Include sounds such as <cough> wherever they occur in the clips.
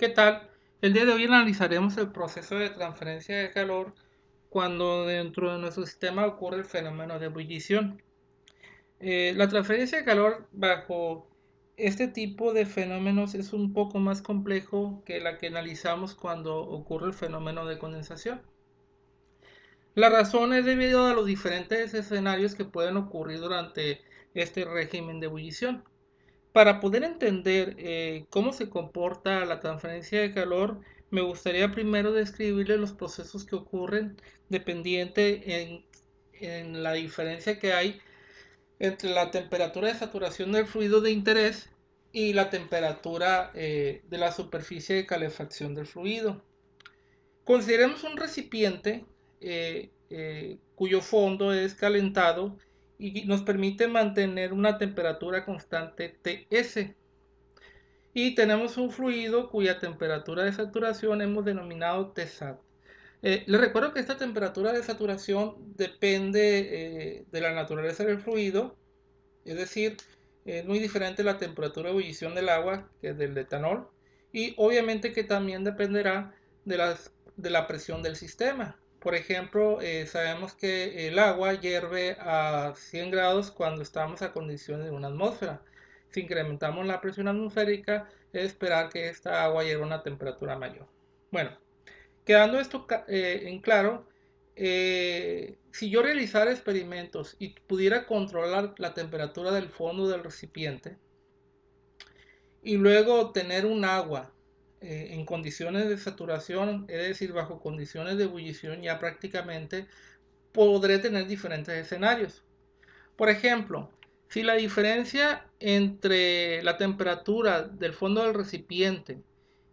¿Qué tal? El día de hoy analizaremos el proceso de transferencia de calor cuando dentro de nuestro sistema ocurre el fenómeno de ebullición. Eh, la transferencia de calor bajo este tipo de fenómenos es un poco más complejo que la que analizamos cuando ocurre el fenómeno de condensación. La razón es debido a los diferentes escenarios que pueden ocurrir durante este régimen de ebullición. Para poder entender eh, cómo se comporta la transferencia de calor, me gustaría primero describirle los procesos que ocurren dependiente en, la diferencia que hay entre la temperatura de saturación del fluido de interés y la temperatura eh, de la superficie de calefacción del fluido. Consideremos un recipiente eh, cuyo fondo es calentado y nos permite mantener una temperatura constante TS. Y tenemos un fluido cuya temperatura de saturación hemos denominado TSAT. Eh, les recuerdo que esta temperatura de saturación depende eh, de la naturaleza del fluido, es decir, es muy diferente la temperatura de ebullición del agua que del etanol y obviamente que también dependerá de, de la presión del sistema. Por ejemplo, eh, sabemos que el agua hierve a 100 grados cuando estamos a condiciones de una atmósfera. Si incrementamos la presión atmosférica, es esperar que esta agua hierva a una temperatura mayor. Bueno, quedando esto eh, en claro, eh, si yo realizara experimentos y pudiera controlar la temperatura del fondo del recipiente y luego tener un agua eh, en condiciones de saturación, es decir, bajo condiciones de ebullición, ya prácticamente podré tener diferentes escenarios. Por ejemplo, si la diferencia entre la temperatura del fondo del recipiente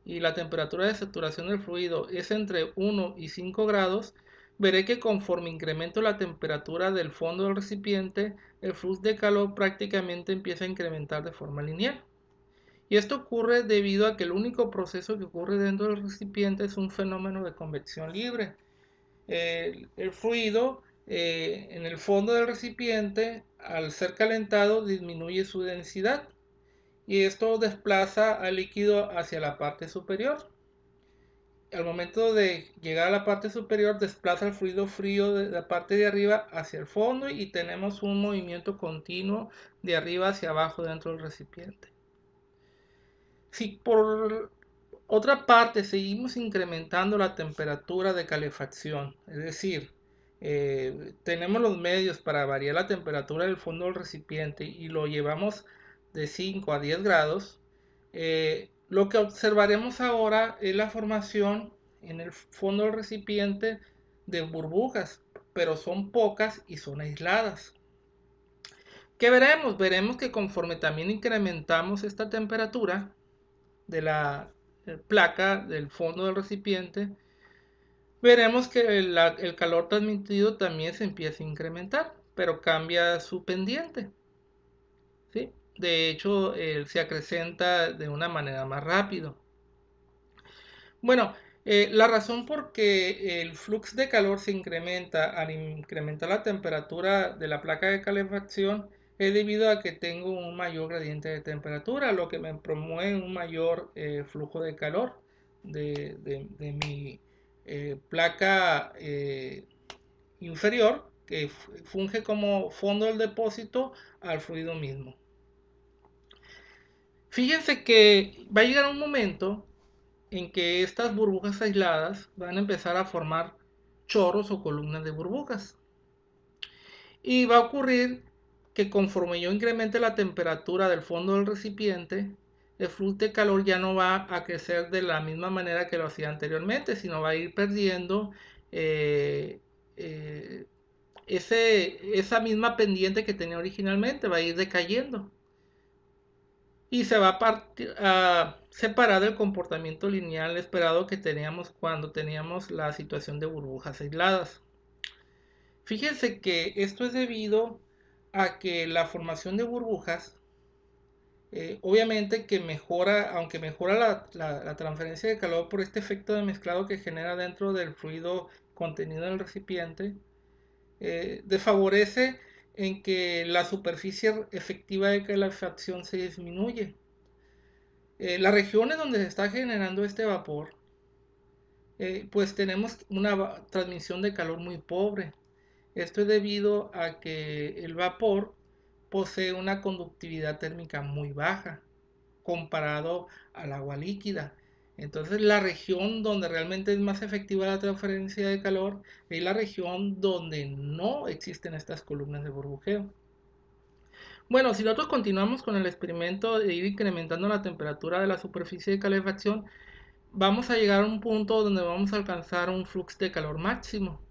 y la temperatura de saturación del fluido es entre 1 y 5 grados, veré que conforme incremento la temperatura del fondo del recipiente, el flujo de calor prácticamente empieza a incrementar de forma lineal. Y esto ocurre debido a que el único proceso que ocurre dentro del recipiente es un fenómeno de convección libre. El, fluido eh, en el fondo del recipiente, al ser calentado, disminuye su densidad y esto desplaza al líquido hacia la parte superior. Al momento de llegar a la parte superior, desplaza el fluido frío de la parte de arriba hacia el fondo y tenemos un movimiento continuo de arriba hacia abajo dentro del recipiente. Si por otra parte seguimos incrementando la temperatura de calefacción, es decir, eh, tenemos los medios para variar la temperatura del fondo del recipiente y lo llevamos de 5 a 10 grados, eh, lo que observaremos ahora es la formación en el fondo del recipiente de burbujas, pero son pocas y son aisladas. ¿Qué veremos? Veremos que conforme también incrementamos esta temperatura, de la eh, placa del fondo del recipiente, veremos que el, calor transmitido también se empieza a incrementar, pero cambia su pendiente. ¿sí? De hecho, se acrecenta de una manera más rápido. Bueno, eh, la razón por que el flujo de calor se incrementa al incrementar la temperatura de la placa de calefacción es debido a que tengo un mayor gradiente de temperatura, lo que me promueve un mayor eh, flujo de calor de, mi eh, placa eh, inferior que funge como fondo del depósito al fluido mismo. Fíjense que va a llegar un momento en que estas burbujas aisladas van a empezar a formar chorros o columnas de burbujas. Y va a ocurrir que conforme yo incremente la temperatura del fondo del recipiente, el flujo de calor ya no va a crecer de la misma manera que lo hacía anteriormente, sino va a ir perdiendo eh, eh, ese, esa misma pendiente que tenía originalmente, va a ir decayendo. Y se va a, a separar del comportamiento lineal esperado que teníamos cuando teníamos la situación de burbujas aisladas. Fíjense que esto es debido a que la formación de burbujas, eh, obviamente que mejora, aunque mejora la, transferencia de calor por este efecto de mezclado que genera dentro del fluido contenido en el recipiente, eh, desfavorece en que la superficie efectiva de calefacción se disminuye. Eh, las regiones donde se está generando este vapor, pues tenemos una transmisión de calor muy pobre. Esto es debido a que el vapor posee una conductividad térmica muy baja comparado al agua líquida. Entonces la región donde realmente es más efectiva la transferencia de calor es la región donde no existen estas columnas de burbujeo. Bueno, si nosotros continuamos con el experimento de ir incrementando la temperatura de la superficie de calefacción, vamos a llegar a un punto donde vamos a alcanzar un flujo de calor máximo.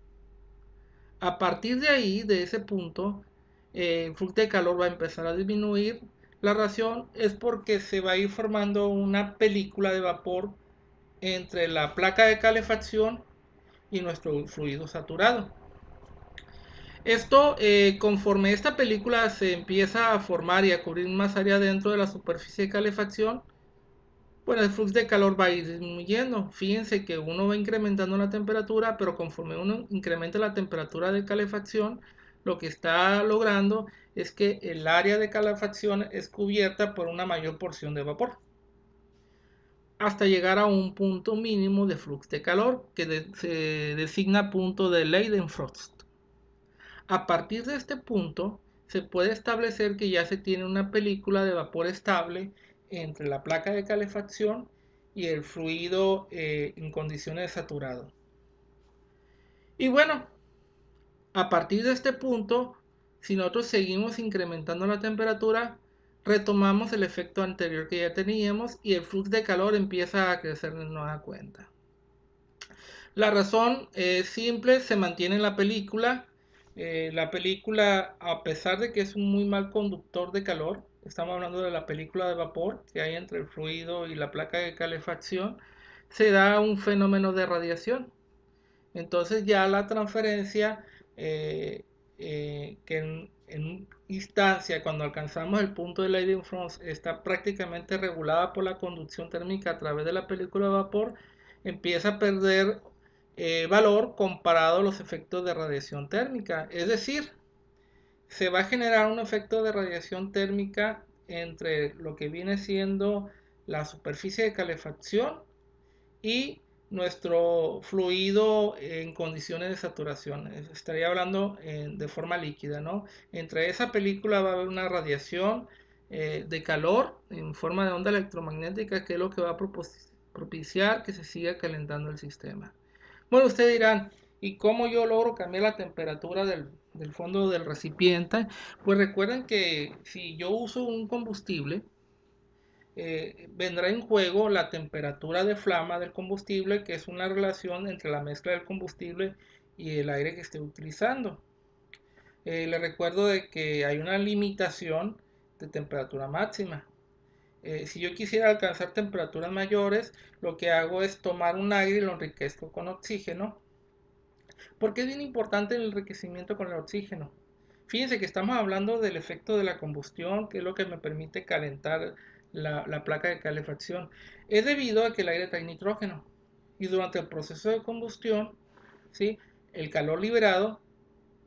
A partir de ahí, de ese punto, eh, el flujo de calor va a empezar a disminuir. La razón es porque se va a ir formando una película de vapor entre la placa de calefacción y nuestro fluido saturado. Esto, eh, conforme esta película se empieza a formar y a cubrir más área dentro de la superficie de calefacción, bueno, el flujo de calor va disminuyendo. Fíjense que uno va incrementando la temperatura, pero conforme uno incrementa la temperatura de calefacción, lo que está logrando es que el área de calefacción es cubierta por una mayor porción de vapor hasta llegar a un punto mínimo de flujo de calor que se designa punto de Leidenfrost. A partir de este punto, se puede establecer que ya se tiene una película de vapor estable entre la placa de calefacción y el fluido eh, en condiciones saturado. Y bueno, a partir de este punto, si nosotros seguimos incrementando la temperatura, retomamos el efecto anterior que ya teníamos y el flujo de calor empieza a crecer de nueva cuenta. La razón es simple, se mantiene en la película eh, la película, a pesar de que es un muy mal conductor de calor, estamos hablando de la película de vapor que hay entre el fluido y la placa de calefacción, se da un fenómeno de radiación. Entonces ya la transferencia, eh, eh, que en, instancia, cuando alcanzamos el punto de Leidenfrost, está prácticamente regulada por la conducción térmica a través de la película de vapor, empieza a perder eh, valor comparado a los efectos de radiación térmica. Es decir, se va a generar un efecto de radiación térmica entre lo que viene siendo la superficie de calefacción y nuestro fluido en condiciones de saturación. Estaría hablando de forma líquida, ¿no? Entre esa película va a haber una radiación eh, de calor en forma de onda electromagnética que es lo que va a propiciar que se siga calentando el sistema. Bueno, ustedes dirán, ¿y cómo yo logro cambiar la temperatura del, fondo del recipiente? Pues recuerden que si yo uso un combustible, eh, vendrá en juego la temperatura de flama del combustible, que es una relación entre la mezcla del combustible y el aire que esté utilizando. Eh, les recuerdo de que hay una limitación de temperatura máxima. Eh, si yo quisiera alcanzar temperaturas mayores, lo que hago es tomar un aire y lo enriquezco con oxígeno. Porque es bien importante el enriquecimiento con el oxígeno. Fíjense que estamos hablando del efecto de la combustión, que es lo que me permite calentar la, la placa de calefacción. Es debido a que el aire trae nitrógeno. Y durante el proceso de combustión, ¿sí? el calor liberado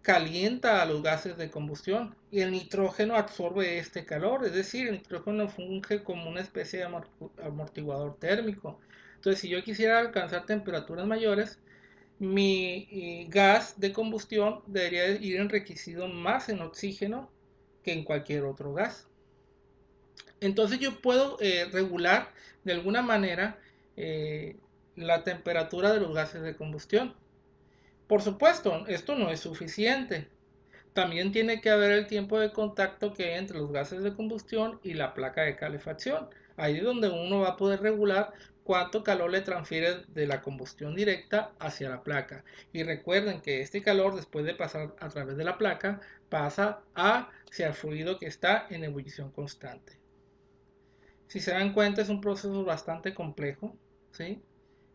calienta a los gases de combustión y el nitrógeno absorbe este calor, es decir, el nitrógeno funge como una especie de amortiguador térmico. Entonces, si yo quisiera alcanzar temperaturas mayores, mi eh, gas de combustión debería ir enriquecido más en oxígeno que en cualquier otro gas. Entonces yo puedo eh, regular de alguna manera eh, la temperatura de los gases de combustión. Por supuesto, esto no es suficiente. También tiene que haber el tiempo de contacto que hay entre los gases de combustión y la placa de calefacción. Ahí es donde uno va a poder regular cuánto calor le transfiere de la combustión directa hacia la placa. Y recuerden que este calor, después de pasar a través de la placa, pasa hacia el fluido que está en ebullición constante. Si se dan cuenta, es un proceso bastante complejo. ¿sí?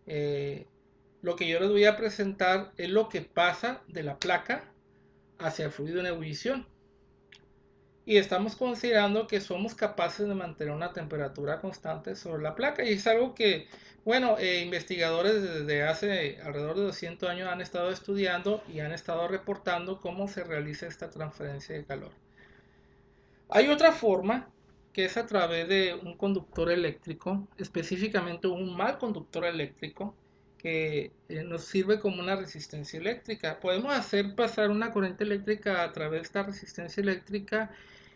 Eh, lo que yo les voy a presentar es lo que pasa de la placa hacia el fluido en ebullición. Y estamos considerando que somos capaces de mantener una temperatura constante sobre la placa. Y es algo que, bueno, eh, investigadores desde hace alrededor de 200 años han estado estudiando y han estado reportando cómo se realiza esta transferencia de calor. Hay otra forma que es a través de un conductor eléctrico, específicamente un mal conductor eléctrico, que eh, nos sirve como una resistencia eléctrica. Podemos hacer pasar una corriente eléctrica a través de esta resistencia eléctrica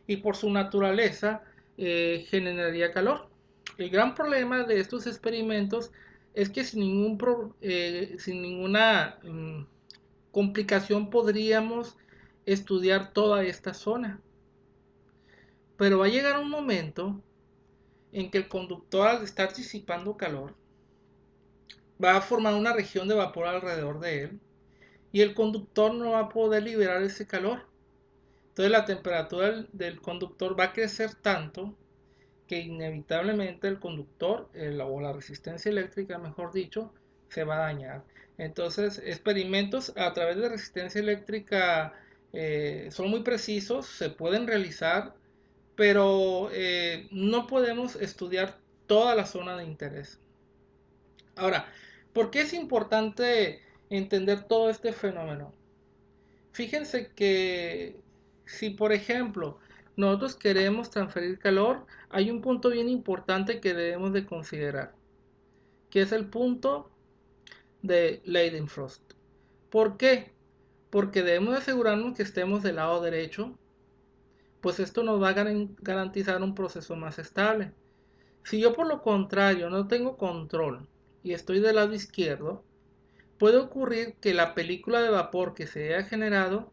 y por su naturaleza eh, generaría calor. El gran problema de estos experimentos es que sin, eh, ninguna mm, complicación podríamos estudiar toda esta zona. Pero va a llegar un momento en que el conductor al estar disipando calor va a formar una región de vapor alrededor de él y el conductor no va a poder liberar ese calor. Entonces la temperatura del, conductor va a crecer tanto que inevitablemente el conductor o la resistencia eléctrica, mejor dicho, se va a dañar. Entonces experimentos a través de resistencia eléctrica eh, son muy precisos, se pueden realizar, pero eh, no podemos estudiar toda la zona de interés. Ahora, ¿por qué es importante entender todo este fenómeno? Fíjense que si, por ejemplo, nosotros queremos transferir calor, hay un punto bien importante que debemos de considerar, que es el punto de Leidenfrost. ¿Por qué? Porque debemos asegurarnos que estemos del lado derecho pues esto nos va a garantizar un proceso más estable. Si yo por lo contrario no tengo control y estoy del lado izquierdo, puede ocurrir que la película de vapor que se haya generado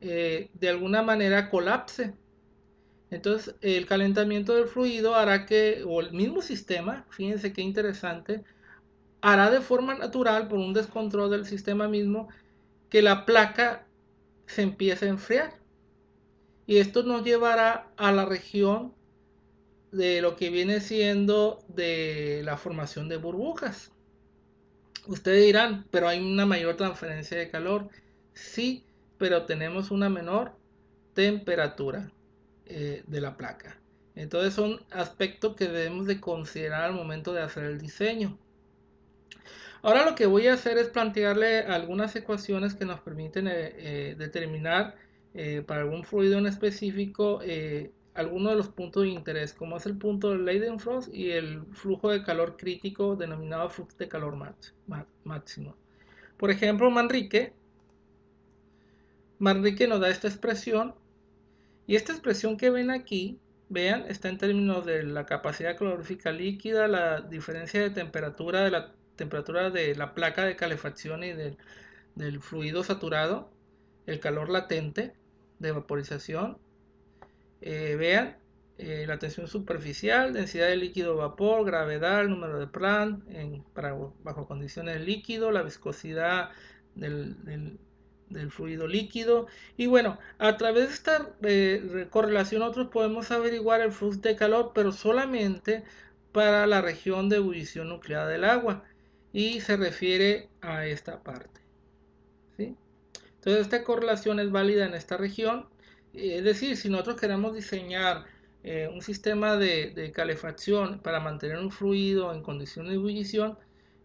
eh, de alguna manera colapse. Entonces el calentamiento del fluido hará que, o el mismo sistema, fíjense qué interesante, hará de forma natural, por un descontrol del sistema mismo, que la placa se empiece a enfriar y esto nos llevará a la región de lo que viene siendo de la formación de burbujas. Ustedes dirán, pero hay una mayor transferencia de calor. Sí, pero tenemos una menor temperatura eh, de la placa. Entonces son aspectos que debemos de considerar al momento de hacer el diseño. Ahora lo que voy a hacer es plantearle algunas ecuaciones que nos permiten eh, eh, determinar para algún fluido en específico eh, alguno de los puntos de interés, como es el punto de Leidenfrost y el flujo de calor crítico denominado flujo de calor máximo. Por ejemplo, Manrique, Manrique nos da esta expresión y esta expresión que ven aquí, vean, está en términos de la capacidad calorífica líquida, la diferencia de temperatura de la temperatura de la placa de calefacción y del fluido saturado, el calor latente, de vaporización. Eh, vean eh, la tensión superficial, densidad de líquido vapor, gravedad, el número de Planck para, bajo condiciones de líquido, la viscosidad del, fluido líquido. Y bueno, a través de esta eh, correlación nosotros podemos averiguar el flujo de calor, pero solamente para la región de ebullición nuclear del agua. Y se refiere a esta parte. ¿sí? Entonces esta correlación es válida en esta región. Es decir, si nosotros queremos diseñar eh, un sistema de, calefacción para mantener un fluido en condiciones de ebullición,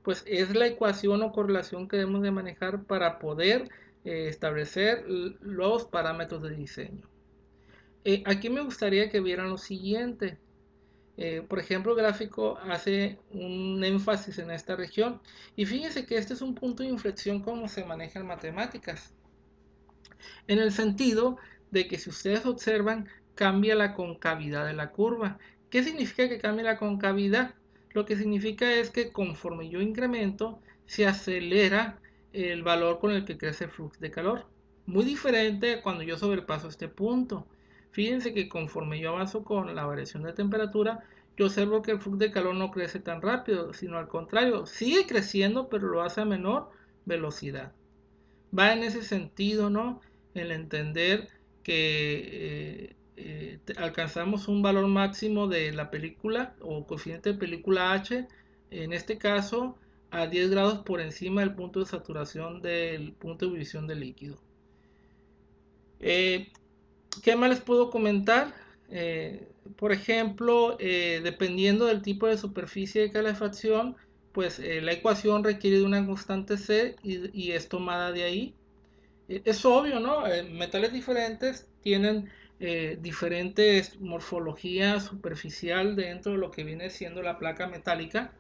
pues es la ecuación o correlación que debemos de manejar para poder eh, establecer los parámetros de diseño. Eh, aquí me gustaría que vieran lo siguiente. por ejemplo, gráfico hace un énfasis en esta región y fíjense que este es un punto de inflexión como se maneja en matemáticas en el sentido de que si ustedes observan, cambia la concavidad de la curva. ¿Qué significa que cambia la concavidad? Lo que significa es que conforme yo incremento, se acelera el valor con el que crece el flujo de calor. Muy diferente cuando yo sobrepaso este punto. Fíjense que conforme yo avanzo con la variación de temperatura, yo observo que el flujo de calor no crece tan rápido, sino al contrario, sigue creciendo, pero lo hace a menor velocidad. Va en ese sentido, ¿no? el entender que eh, eh, alcanzamos un valor máximo de la película o coeficiente de película H, en este caso a 10 grados por encima del punto de saturación del punto de ebullición del líquido. Eh, ¿Qué más les puedo comentar? por ejemplo, dependiendo del tipo de superficie de calefacción, pues la ecuación requiere de una constante C y es tomada de ahí. Es obvio, ¿no? Eh, metales diferentes tienen eh, diferentes morfología superficial dentro de lo que viene siendo la placa metálica.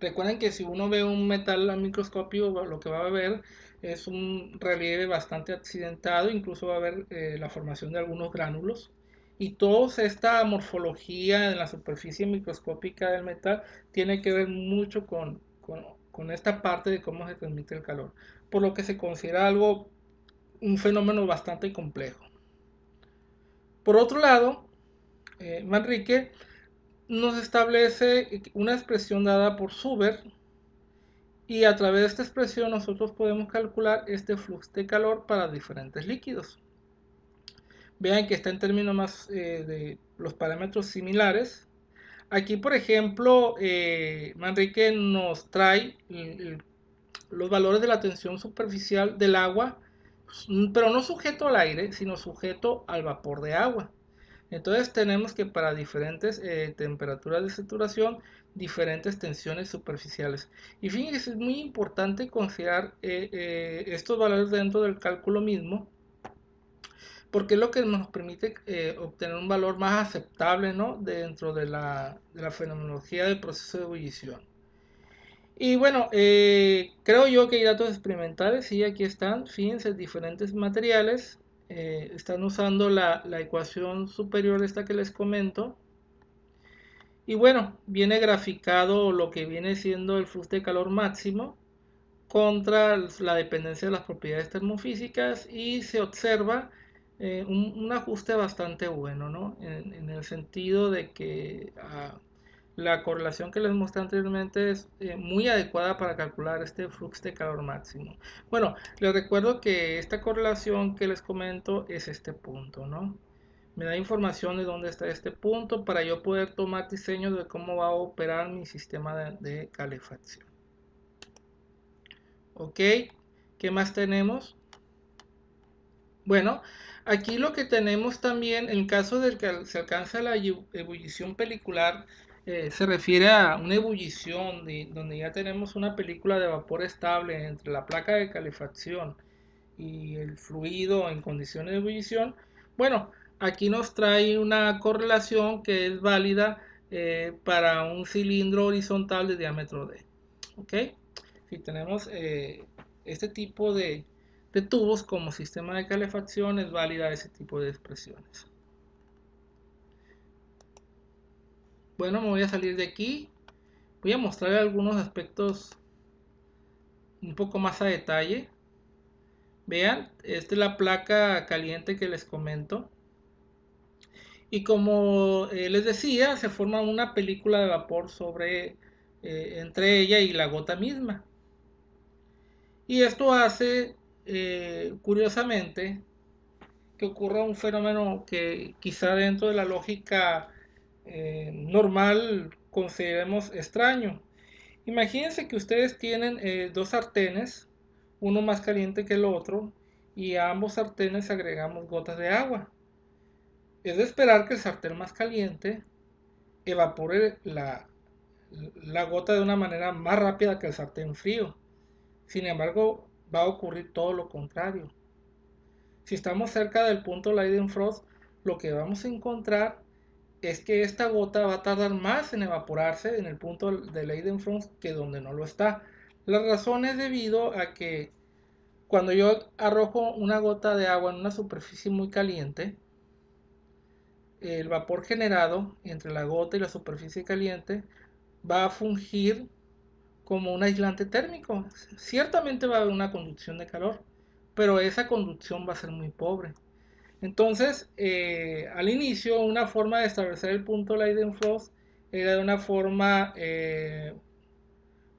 Recuerden que si uno ve un metal al microscopio, lo que va a ver es un relieve bastante accidentado, incluso va a haber eh, la formación de algunos gránulos. Y toda esta morfología en la superficie microscópica del metal tiene que ver mucho con, con esta parte de cómo se transmite el calor, por lo que se considera algo, un fenómeno bastante complejo. Por otro lado, eh, Manrique nos establece una expresión dada por Suber y a través de esta expresión nosotros podemos calcular este flujo de calor para diferentes líquidos. Vean que está en términos más eh, de los parámetros similares. Aquí, por ejemplo, eh, Manrique nos trae los valores de la tensión superficial del agua pero no sujeto al aire, sino sujeto al vapor de agua. Entonces tenemos que para diferentes eh, temperaturas de saturación, diferentes tensiones superficiales. Y fíjense, es muy importante considerar eh, eh, estos valores dentro del cálculo mismo, porque es lo que nos permite obtener un valor más aceptable ¿no? dentro de la, de la fenomenología del proceso de ebullición. Y bueno, creo yo que hay datos experimentales, sí, aquí están, fíjense, diferentes materiales, eh, están usando la, ecuación superior esta que les comento. Y bueno, viene graficado lo que viene siendo el flujo de calor máximo contra la dependencia de las propiedades termofísicas y se observa eh, un, ajuste bastante bueno, ¿no? En, el sentido de que ah, la correlación que les mostré anteriormente es eh, muy adecuada para calcular este flujo de calor máximo. Bueno, les recuerdo que esta correlación que les comento es este punto, ¿no? Me da información de dónde está este punto para yo poder tomar diseño de cómo va a operar mi sistema de, calefacción. Ok, ¿qué más tenemos? Bueno, aquí lo que tenemos también, en caso de que se alcanza la ebullición pelicular, eh, se refiere a una ebullición donde ya tenemos una película de vapor estable entre la placa de calefacción y el fluido en condiciones de ebullición. Bueno, aquí nos trae una correlación que es válida eh, para un cilindro horizontal de diámetro D. ¿Ok? Si tenemos eh, este tipo de, de tubos como sistema de calefacción, es válida ese tipo de expresiones. Bueno, me voy a salir de aquí. Voy a mostrar algunos aspectos un poco más a detalle. Vean, esta es la placa caliente que les comento. Y como eh, les decía, se forma una película de vapor sobre eh, entre ella y la gota misma. Y esto hace, eh, curiosamente, que ocurra un fenómeno que quizá dentro de la lógica eh, normal consideremos extraño. Imagínense que ustedes tienen eh, dos sartenes, uno más caliente que el otro, y a ambos sartenes agregamos gotas de agua. Es de esperar que el sartén más caliente evapore la, gota de una manera más rápida que el sartén frío. Sin embargo, va a ocurrir todo lo contrario. Si estamos cerca del punto Leidenfrost, lo que vamos a encontrar es que esta gota va a tardar más en evaporarse en el punto de Leidenfrost que donde no lo está. La razón es debido a que cuando yo arrojo una gota de agua en una superficie muy caliente, el vapor generado entre la gota y la superficie caliente va a fungir como un aislante térmico. Ciertamente va a haber una conducción de calor, pero esa conducción va a ser muy pobre. Entonces, eh, al inicio, una forma de establecer el punto Leidenfrost era de una forma eh,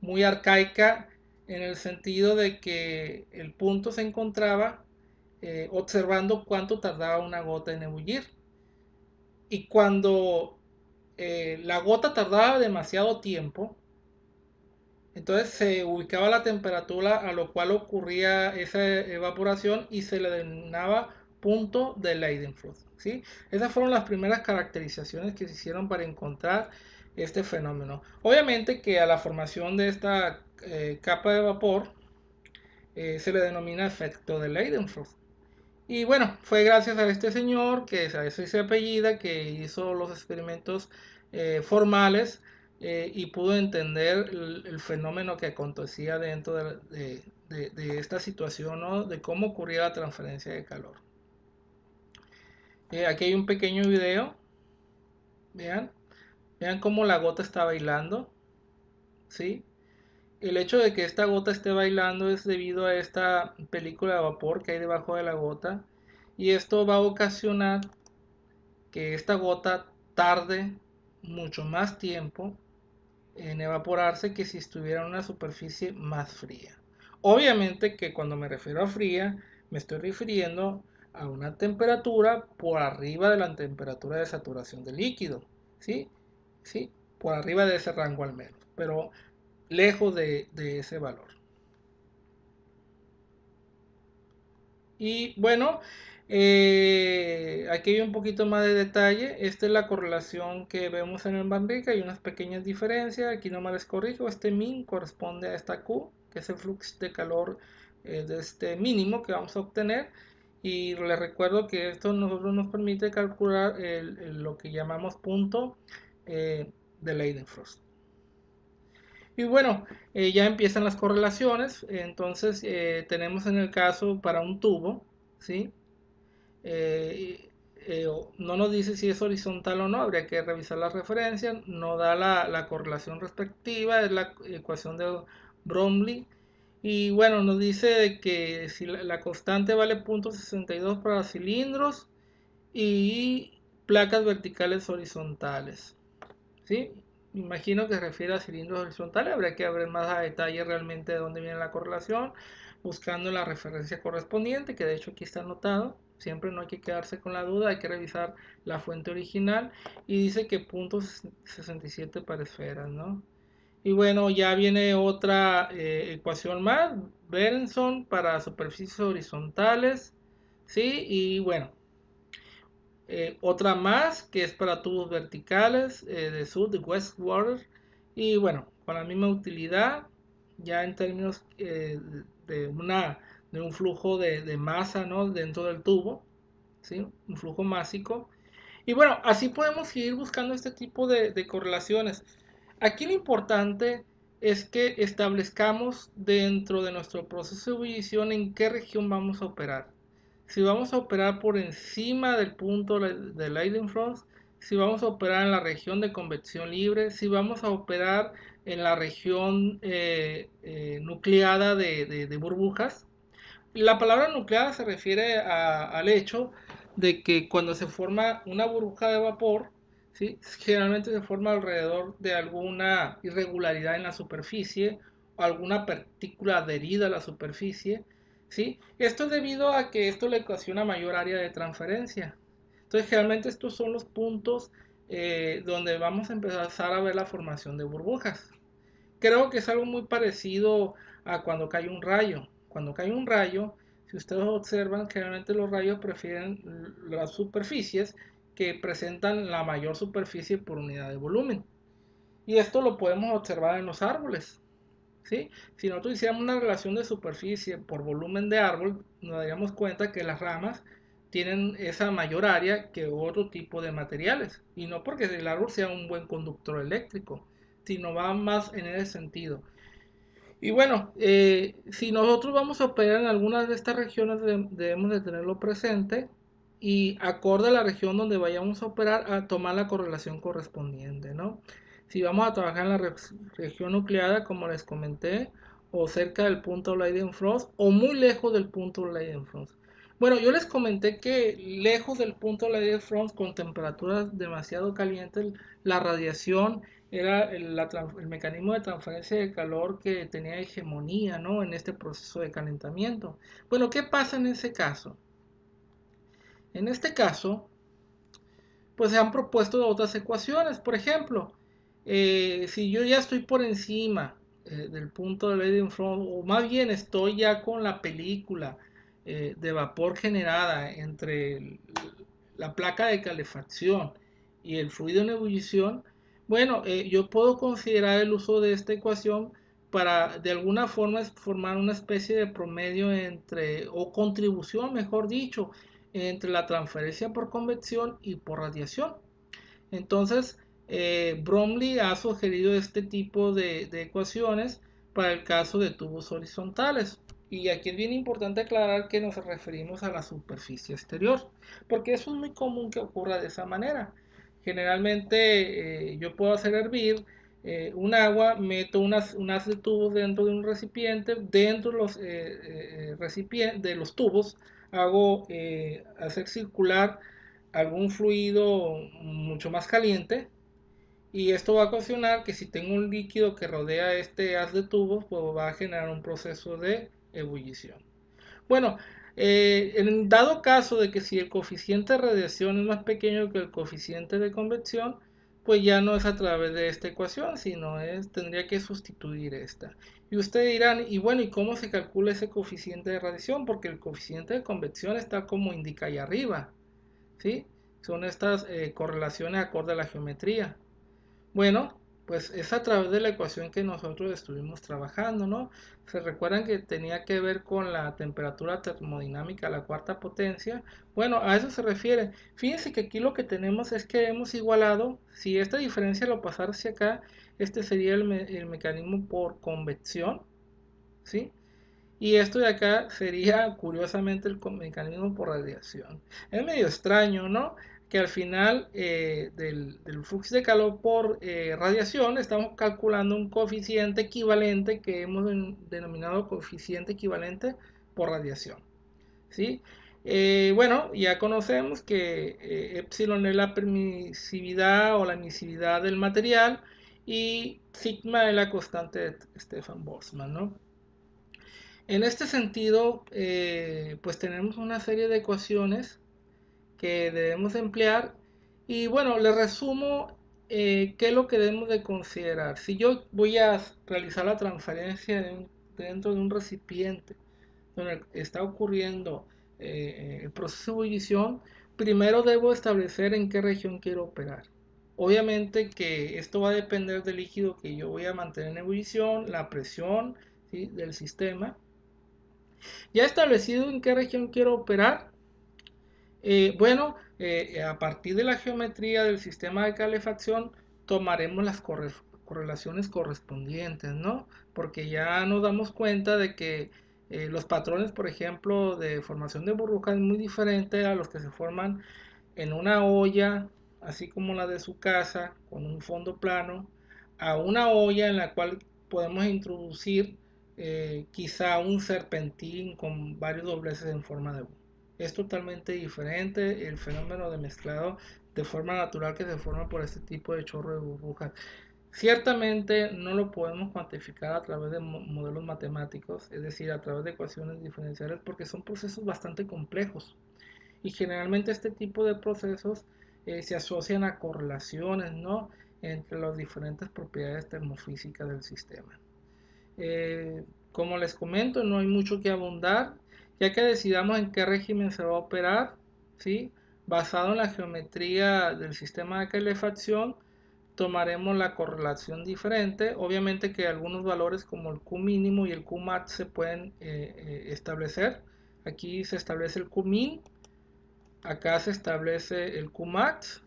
muy arcaica en el sentido de que el punto se encontraba eh, observando cuánto tardaba una gota en ebullir. Y cuando la gota tardaba demasiado tiempo, entonces se ubicaba la temperatura a lo cual ocurría esa evaporación y se le denominaba punto de Leidenfrost. ¿sí? Esas fueron las primeras caracterizaciones que se hicieron para encontrar este fenómeno. Obviamente que a la formación de esta eh, capa de vapor eh, se le denomina efecto de Leidenfrost. Y bueno, fue gracias a este señor, que es a ese se apellida, que hizo los experimentos eh, formales y pudo entender el, fenómeno que acontecía dentro de, esta situación, ¿no? de cómo ocurría la transferencia de calor. Eh, aquí hay un pequeño video. Vean, vean cómo la gota está bailando. ¿Sí? el hecho de que esta gota esté bailando es debido a esta película de vapor que hay debajo de la gota y esto va a ocasionar que esta gota tarde mucho más tiempo en evaporarse que si estuviera en una superficie más fría. Obviamente que cuando me refiero a fría me estoy refiriendo a una temperatura por arriba de la temperatura de saturación del líquido, ¿sí? ¿Sí? Por arriba de ese rango al menos. Pero lejos de, ese valor. Y bueno, eh, aquí hay un poquito más de detalle. Esta es la correlación que vemos en el Banrica. Hay unas pequeñas diferencias. Aquí nomás les corrijo. Este min corresponde a esta Q, que es el flujo de calor eh, de este mínimo que vamos a obtener. Y les recuerdo que esto nosotros nos permite calcular lo que llamamos punto eh, de Leidenfrost. Y bueno, eh, ya empiezan las correlaciones. Entonces eh, tenemos en el caso para un tubo, ¿sí? Eh, no nos dice si es horizontal o no, habría que revisar la referencia. No da la, correlación respectiva, es la ecuación de Bromley. Y bueno, nos dice que si la, constante vale 0.62 para cilindros y placas verticales horizontales. ¿sí? imagino que se refiere a cilindros horizontales, habría que ver más a detalle realmente de dónde viene la correlación, buscando la referencia correspondiente, que de hecho aquí está anotado, siempre no hay que quedarse con la duda, hay que revisar la fuente original, y dice que punto 67 para esferas, ¿no? Y bueno, ya viene otra eh, ecuación más, Berenson para superficies horizontales, ¿sí? Y bueno, eh, otra más que es para tubos verticales eh, de Sud, de Westwater. Y bueno, con la misma utilidad, ya en términos de, una, de un flujo de, masa ¿no? dentro del tubo, ¿sí? un flujo másico. Y bueno, así podemos seguir buscando este tipo de, de correlaciones. Aquí lo importante es que establezcamos dentro de nuestro proceso de ebullición en qué región vamos a operar si vamos a operar por encima del punto de Leidenfrost, si vamos a operar en la región de convección libre, si vamos a operar en la región eh, eh, nucleada de, burbujas. La palabra nucleada se refiere al hecho de que cuando se forma una burbuja de vapor, generalmente se forma alrededor de alguna irregularidad en la superficie o alguna partícula adherida a la superficie ¿sí? Esto es debido a que esto le ocasiona mayor área de transferencia. Entonces, generalmente estos son los puntos eh, donde vamos a empezar a ver la formación de burbujas. Creo que es algo muy parecido a cuando cae un rayo. Cuando cae un rayo, si ustedes observan, generalmente los rayos prefieren las superficies que presentan la mayor superficie por unidad de volumen. Y esto lo podemos observar en los árboles. Si nosotros hiciéramos una relación de superficie por volumen de árbol, nos daríamos cuenta que las ramas tienen esa mayor área que otro tipo de materiales. Y no porque el árbol sea un buen conductor eléctrico, sino va más en ese sentido. Y bueno, eh, si nosotros vamos a operar en algunas de estas regiones, debemos de tenerlo presente y acorde a la región donde vayamos a operar, a tomar la correlación correspondiente, ¿no? Si vamos a trabajar en la región nucleada, como les comenté, o cerca del punto Leidenfrost, o muy lejos del punto Leidenfrost. Bueno, yo les comenté que lejos del punto Leidenfrost, con temperaturas demasiado calientes, la radiación era el, mecanismo de transferencia de calor que tenía hegemonía ¿no? en este proceso de calentamiento. Bueno, ¿qué pasa en ese caso? En este caso, pues se han propuesto otras ecuaciones. Por ejemplo, eh, si yo ya estoy por encima eh, del punto de Leidenfrost, o más bien estoy ya con la película eh, de vapor generada entre la placa de calefacción y el fluido en ebullición, bueno, yo puedo considerar el uso de esta ecuación para de alguna forma formar una especie de promedio entre, o contribución, mejor dicho, entre la transferencia por convección y por radiación. Entonces, eh, Bromley ha sugerido este tipo de, ecuaciones para el caso de tubos horizontales. Y aquí es bien importante aclarar que nos referimos a la superficie exterior, porque eso es muy común que ocurra de esa manera. Generalmente eh, yo puedo hacer hervir eh, un agua, meto unas, unas de tubos dentro de un recipiente, dentro de los, de los tubos hago hacer circular algún fluido mucho más caliente y esto va a ocasionar que si tengo un líquido que rodea este haz de tubos, pues va a generar un proceso de ebullición. Bueno, eh, en dado caso de que si el coeficiente de radiación es más pequeño que el coeficiente de convección, pues ya no es a través de esta ecuación, sino es, tendría que sustituir esta. Y ustedes dirán, y bueno, ¿y cómo se calcula ese coeficiente de radiación? Porque el coeficiente de convección está como indica ahí arriba, ¿sí? Son estas eh, correlaciones acorde a la geometría. Bueno, pues es a través de la ecuación que nosotros estuvimos trabajando, ¿no? Se recuerdan que tenía que ver con la temperatura termodinámica a la cuarta potencia. Bueno, a eso se refiere. Fíjense que aquí lo que tenemos es que hemos igualado, si esta diferencia lo pasara hacia acá, este sería el, el mecanismo por convección, ¿sí? Y esto de acá sería <laughs> curiosamente el mecanismo por radiación. Es medio extraño, ¿no? Que al final eh, del, flujo de calor por eh, radiación estamos calculando un coeficiente equivalente que hemos denominado coeficiente equivalente por radiación. ¿sí? Eh, bueno, ya conocemos que epsilon es la permisividad o la emisividad del material y sigma es la constante de Stefan Boltzmann. ¿no? En este sentido, pues tenemos una serie de ecuaciones que debemos emplear. Y bueno, le resumo eh, qué es lo que debemos de considerar. Si yo voy a realizar la transferencia dentro de un recipiente donde está ocurriendo eh, el proceso de ebullición, primero debo establecer en qué región quiero operar. Obviamente que esto va a depender del líquido que yo voy a mantener en ebullición, la presión del sistema. Ya establecido en qué región quiero operar, eh, bueno, eh, a partir de la geometría del sistema de calefacción tomaremos las correlaciones correspondientes, ¿no? Porque ya nos damos cuenta de que eh, los patrones, por ejemplo, de formación de burbujas es muy diferente a los que se forman en una olla, así como la de su casa, con un fondo plano, a una olla en la cual podemos introducir quizá un serpentín con varios dobleces en forma de es totalmente diferente el fenómeno de mezclado de forma natural que se forma por este tipo de chorro de burbujas. Ciertamente no lo podemos cuantificar a través de modelos matemáticos, es decir, a través de ecuaciones diferenciales, porque son procesos bastante complejos. Y generalmente este tipo de procesos eh, se asocian a correlaciones ¿no? entre las diferentes propiedades termofísicas del sistema. Eh, como les comento, no hay mucho que abundar ya que decidamos en qué régimen se va a operar, ¿sí? basado en la geometría del sistema de calefacción, tomaremos la correlación diferente. Obviamente que algunos valores como el Q mínimo y el Q max se pueden eh, eh, establecer. Aquí se establece el Q min, acá se establece el Q max.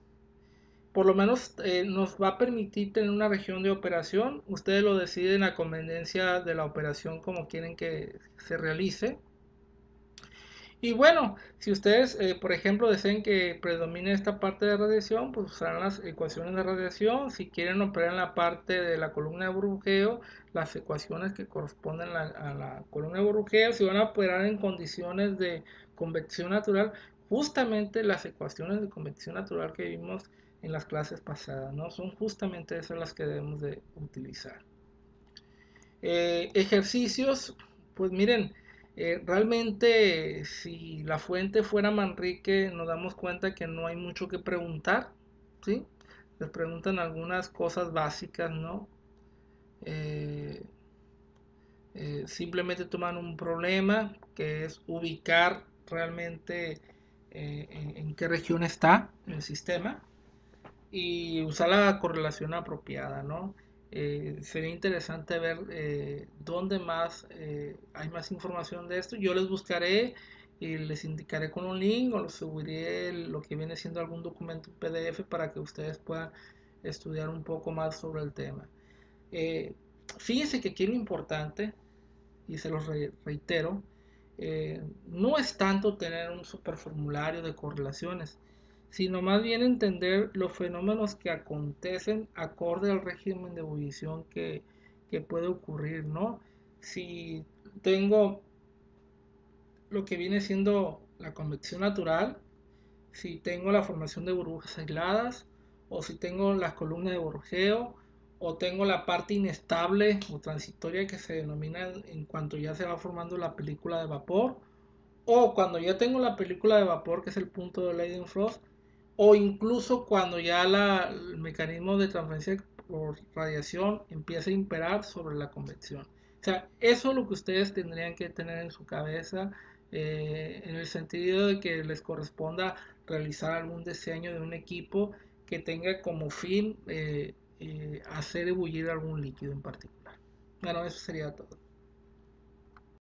Por lo menos eh, nos va a permitir tener una región de operación. Ustedes lo deciden a conveniencia de la operación como quieren que se realice. Y bueno, si ustedes, eh, por ejemplo, deseen que predomine esta parte de radiación, pues usarán las ecuaciones de radiación. Si quieren operar en la parte de la columna de burbujeo, las ecuaciones que corresponden a la columna de burbujeo. Si van a operar en condiciones de convección natural, justamente las ecuaciones de convección natural que vimos en las clases pasadas, ¿no? Son justamente esas las que debemos de utilizar. Eh, ejercicios, pues miren, eh, realmente, si la fuente fuera Manrique, nos damos cuenta que no hay mucho que preguntar, ¿sí? Les preguntan algunas cosas básicas, ¿no? Eh, eh, simplemente toman un problema que es ubicar realmente en, en, qué región está el sistema y usar la correlación apropiada, ¿no? Eh, sería interesante ver eh, dónde más eh, hay más información de esto. Yo les buscaré y les indicaré con un link o les subiré lo que viene siendo algún documento PDF para que ustedes puedan estudiar un poco más sobre el tema. fíjense que aquí lo importante, y se los reitero, no es tanto tener un super formulario de correlaciones, sino más bien entender los fenómenos que acontecen acorde al régimen de ebullición que, puede ocurrir, ¿no? Si tengo lo que viene siendo la convección natural, si tengo la formación de burbujas aisladas, o si tengo las columnas de borgeo, o tengo la parte inestable o transitoria que se denomina en cuanto ya se va formando la película de vapor, o cuando ya tengo la película de vapor, que es el punto de Leidenfrost, o incluso cuando ya el mecanismo de transferencia por radiación empieza a imperar sobre la convección. O sea, eso es lo que ustedes tendrían que tener en su cabeza eh, en el sentido de que les corresponda realizar algún diseño de un equipo que tenga como fin eh, eh, hacer ebullir algún líquido en particular. Bueno, eso sería todo.